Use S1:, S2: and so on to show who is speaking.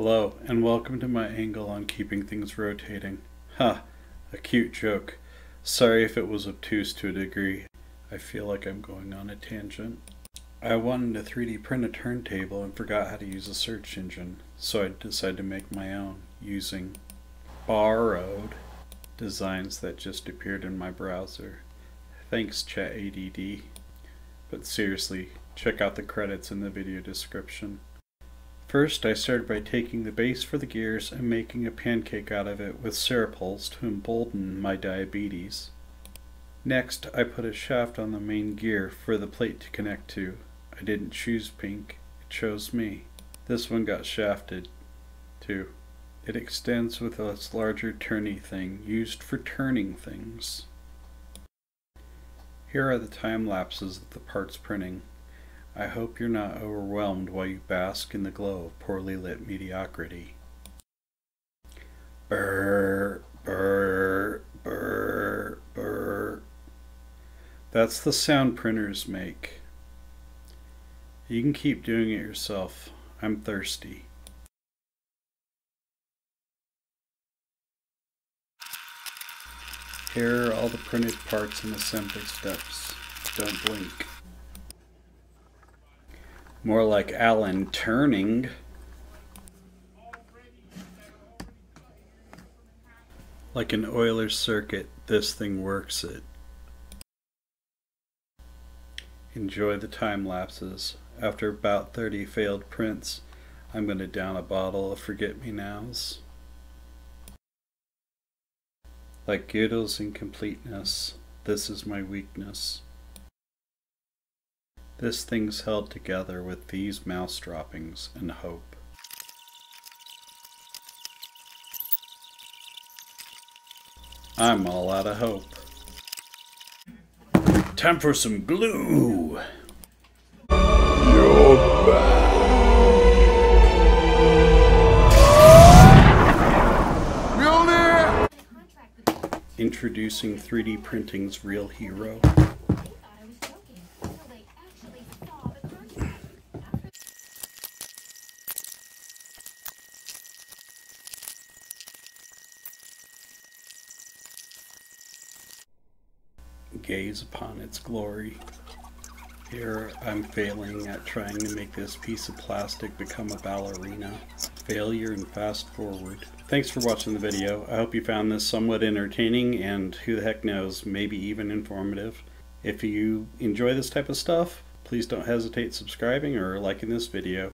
S1: Hello, and welcome to my angle on keeping things rotating. Ha, a cute joke. Sorry if it was obtuse to a degree. I feel like I'm going on a tangent. I wanted to 3D print a turntable and forgot how to use a search engine, so I decided to make my own using borrowed designs that just appeared in my browser. Thanks, ChatADD. But seriously, check out the credits in the video description. First, I started by taking the base for the gears and making a pancake out of it with Serapulse to embolden my diabetes. Next, I put a shaft on the main gear for the plate to connect to. I didn't choose pink, it chose me. This one got shafted, too. It extends with this larger turny thing used for turning things. Here are the time lapses of the parts printing. I hope you're not overwhelmed while you bask in the glow of poorly lit mediocrity. Brr, brr, brr, brr. That's the sound printers make. You can keep doing it yourself. I'm thirsty. Here are all the printed parts and assembly steps. Don't blink. More like Alan Turing. Like an Euler circuit, this thing works it. Enjoy the time lapses. After about 30 failed prints, I'm going to down a bottle of forget-me-nows. Like Gödel's incompleteness, this is my weakness. This thing's held together with these mouse droppings and hope. I'm all out of hope. Time for some glue! You're back! Introducing 3D printing's real hero. Gaze upon its glory. Here I'm failing at trying to make this piece of plastic become a ballerina. Failure and fast forward. Thanks for watching the video. I hope you found this somewhat entertaining and who the heck knows, maybe even informative. If you enjoy this type of stuff, please don't hesitate subscribing or liking this video.